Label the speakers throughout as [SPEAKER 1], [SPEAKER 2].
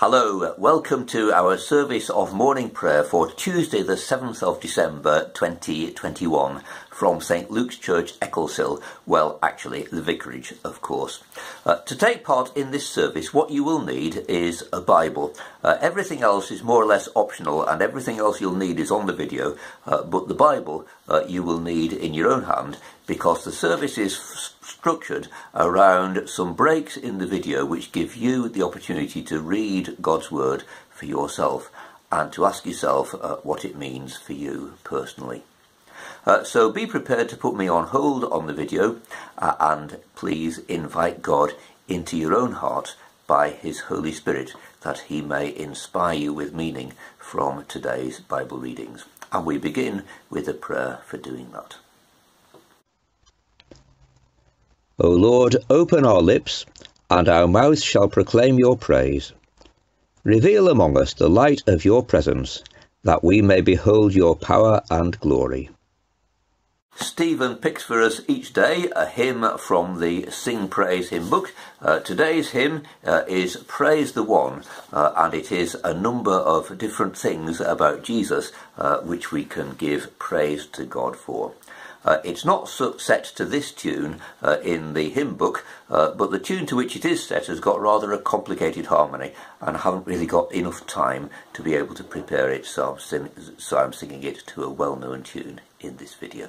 [SPEAKER 1] Hello, welcome to our service of morning prayer for Tuesday, the 7th of December 2021 from St Luke's Church, Eccleshill, well, actually, the vicarage, of course. Uh, to take part in this service, what you will need is a Bible. Uh, everything else is more or less optional, and everything else you'll need is on the video, uh, but the Bible uh, you will need in your own hand because the service is structured around some breaks in the video which give you the opportunity to read God's Word for yourself and to ask yourself uh, what it means for you personally. Uh, so be prepared to put me on hold on the video uh, and please invite God into your own heart by his Holy Spirit that he may inspire you with meaning from today's Bible readings. And we begin with a prayer for doing that.
[SPEAKER 2] O Lord, open our lips, and our mouths shall proclaim your praise. Reveal among us the light of your presence, that we may behold your power and glory.
[SPEAKER 1] Stephen picks for us each day a hymn from the Sing Praise hymn book. Uh, today's hymn uh, is Praise the One, uh, and it is a number of different things about Jesus uh, which we can give praise to God for. Uh, it's not set to this tune uh, in the hymn book, uh, but the tune to which it is set has got rather a complicated harmony, and I haven't really got enough time to be able to prepare it, so I'm, so I'm singing it to a well-known tune in this video.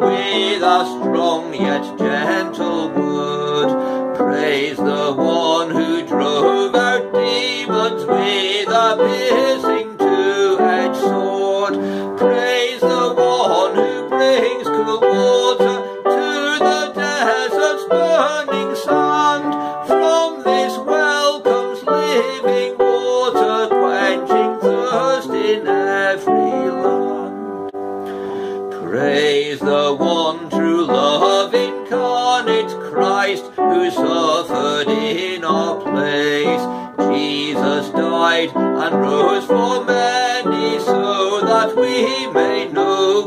[SPEAKER 1] with a strong yet gentle word.
[SPEAKER 2] Praise the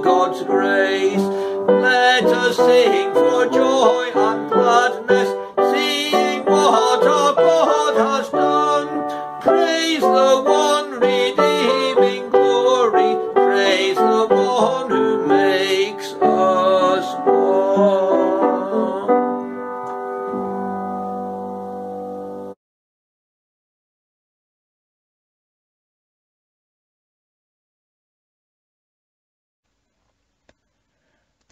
[SPEAKER 2] God's grace. Let us sing for joy.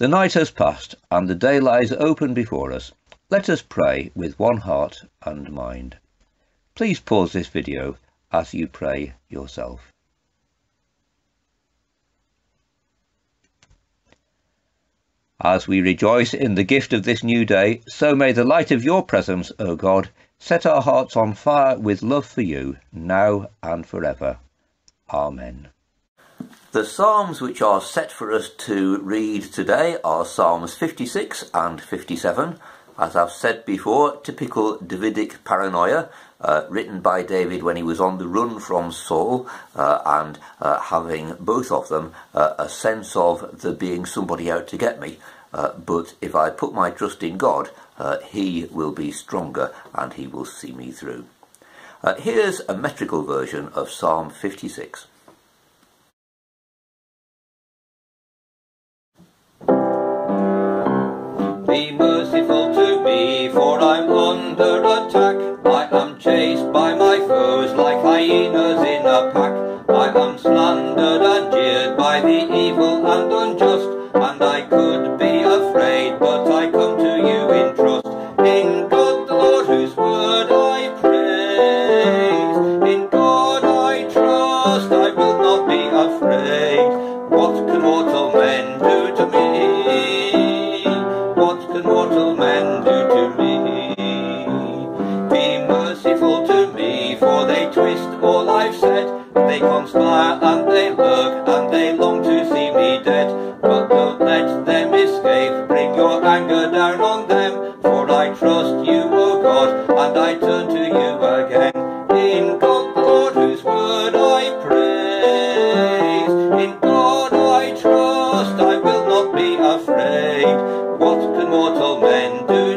[SPEAKER 2] Night has passed, and the day lies open before us. Let us pray with one heart and mind. Please pause this video as you pray yourself. As we rejoice in the gift of this new day, so may the light of your presence, O God, set our hearts on fire with love for you, now and forever. Amen.
[SPEAKER 1] The Psalms which are set for us to read today are Psalms 56 and 57. As I've said before, typical Davidic paranoia, uh, written by David when he was on the run from Saul, uh, and uh, having both of them uh, a sense of there being somebody out to get me. Uh, but if I put my trust in God, uh, he will be stronger and he will see me through. here's a metrical version of Psalm 56.
[SPEAKER 3] Chased by my foes like hyenas in a pack. I am slandered and jeered by the evil and unjust. And I could be twist all I've said. They conspire and they lurk and they long to see me dead. But don't let them escape, bring your anger down on them. For I trust you, O God, and I turn to you again. In God the Lord whose word I praise. In God I trust, I will not be afraid. What can mortal men do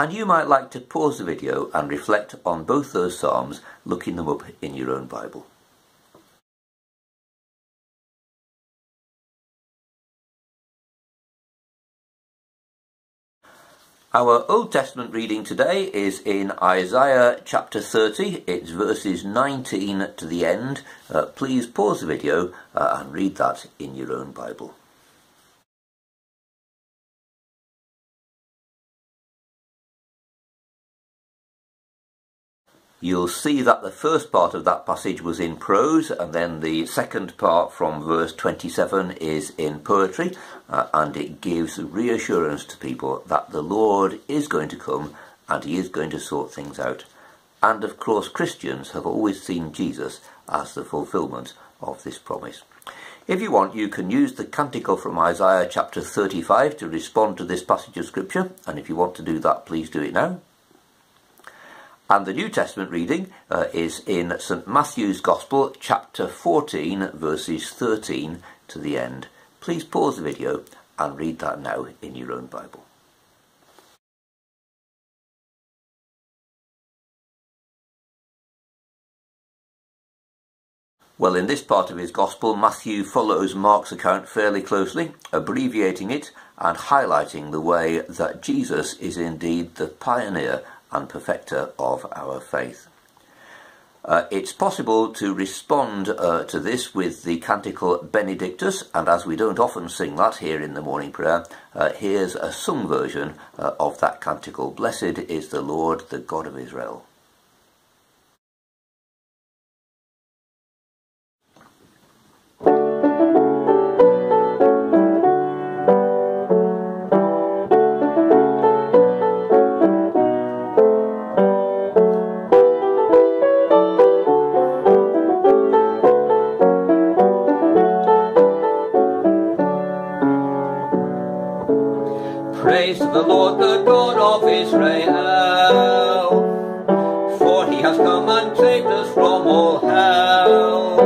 [SPEAKER 1] And you might like to pause the video and reflect on both those psalms, looking them up in your own Bible. Our Old Testament reading today is in Isaiah chapter 30. It's verses 19 to the end. Uh, please pause the video uh, and read that in your own Bible. You'll see that the first part of that passage was in prose, and then the second part from verse 27 is in poetry, uh, and it gives reassurance to people that the Lord is going to come and he is going to sort things out. And of course, Christians have always seen Jesus as the fulfillment of this promise. If you want, you can use the canticle from Isaiah chapter 35 to respond to this passage of scripture, and if you want to do that, please do it now. And the New Testament reading uh, is in St Matthew's Gospel, chapter 14, verses 13 to the end. Please pause the video and read that now in your own Bible. Well, in this part of his Gospel, Matthew follows Mark's account fairly closely, abbreviating it and highlighting the way that Jesus is indeed the pioneer and perfecter of our faith. Uh, it's possible to respond uh, to this with the canticle Benedictus, and as we don't often sing that here in the morning prayer, uh, here's a sung version uh, of that canticle Blessed is the Lord, the God of Israel.
[SPEAKER 3] Praise to the Lord, the God of Israel, for he has come and saved us from all hell.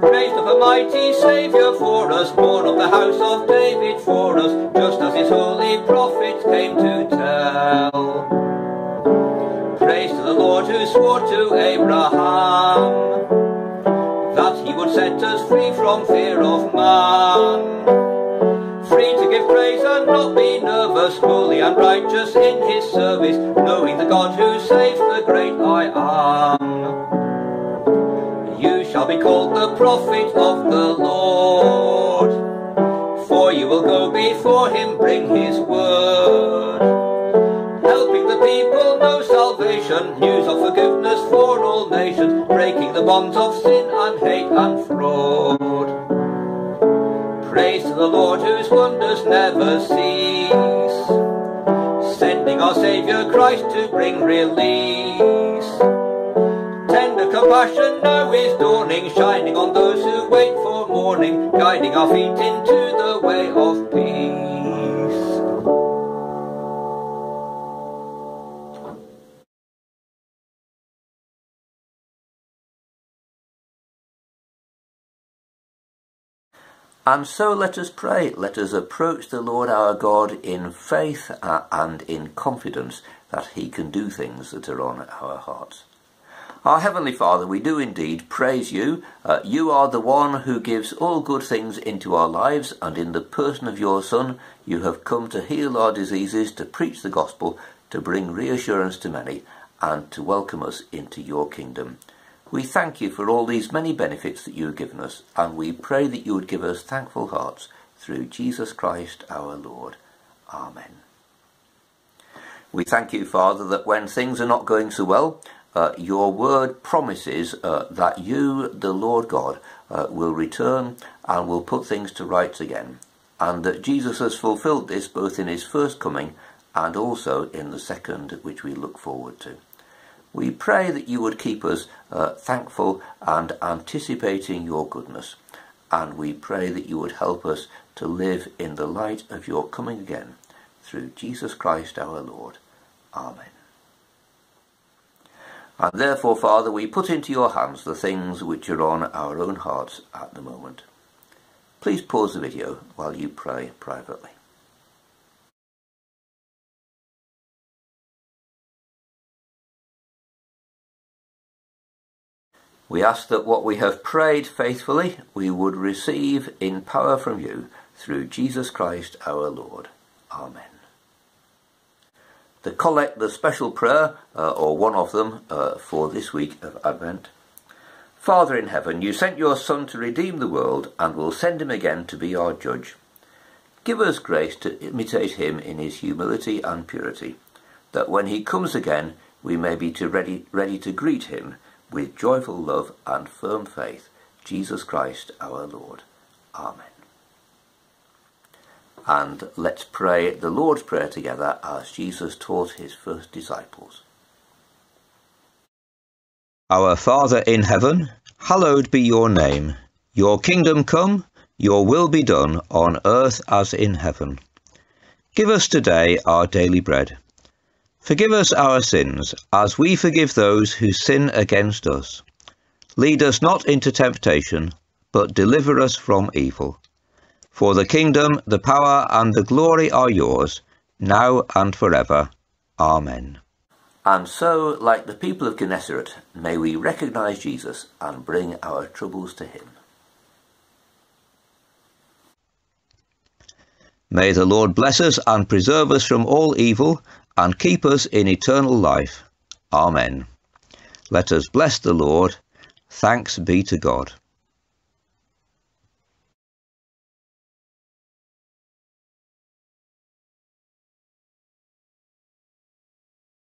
[SPEAKER 3] Praise the mighty Saviour for us, born of the house of David for us, just as his holy prophets came to tell. Praise to the Lord who swore to Abraham that he would set us free from fear of man not be nervous, holy and righteous in his service, knowing the God who saves the great I am. You shall be called the prophet of the Lord, for you will go before him, bring his word, helping the people know salvation, news of forgiveness for all nations, breaking the bonds of sin and hate and fraud. Praise to the Lord whose wonders never cease, sending our Saviour Christ to bring release. Tender compassion now is dawning, shining on those who wait for morning, guiding our feet into the way of peace.
[SPEAKER 1] And so let us pray. Let us approach the Lord our God in faith uh, and in confidence that he can do things that are on our hearts. Our Heavenly Father, we do indeed praise you. Uh, you are the one who gives all good things into our lives, and in the person of your Son, you have come to heal our diseases, to preach the gospel, to bring reassurance to many, and to welcome us into your kingdom. We thank you for all these many benefits that you have given us, and we pray that you would give us thankful hearts through Jesus Christ our Lord. Amen. We thank you, Father, that when things are not going so well, uh, your word promises uh, that you, the Lord God, uh, will return and will put things to rights again, and that Jesus has fulfilled this both in his first coming and also in the second, which we look forward to. We pray that you would keep us uh, thankful and anticipating your goodness, and we pray that you would help us to live in the light of your coming again, through Jesus Christ our Lord. Amen. And therefore, Father, we put into your hands the things which are on our own hearts at the moment. Please pause the video while you pray privately. We ask that what we have prayed faithfully we would receive in power from you through Jesus Christ our Lord. Amen the collect, the special prayer, uh, or one of them, uh, for this week of Advent. Father in heaven, you sent your Son to redeem the world and will send him again to be our judge. Give us grace to imitate him in his humility and purity, that when he comes again we may be to ready, ready to greet him with joyful love and firm faith, Jesus Christ our Lord. Amen and let's pray the Lord's Prayer together as Jesus taught his first disciples.
[SPEAKER 2] Our Father in heaven, hallowed be your name. Your kingdom come, your will be done on earth as in heaven. Give us today our daily bread. Forgive us our sins, as we forgive those who sin against us. Lead us not into temptation, but deliver us from evil. For the kingdom, the power, and the glory are yours, now and forever. Amen.
[SPEAKER 1] And so, like the people of Gennesaret, may we recognize Jesus and bring our troubles to him.
[SPEAKER 2] May the Lord bless us and preserve us from all evil and keep us in eternal life. Amen. Let us bless the Lord. Thanks be to God.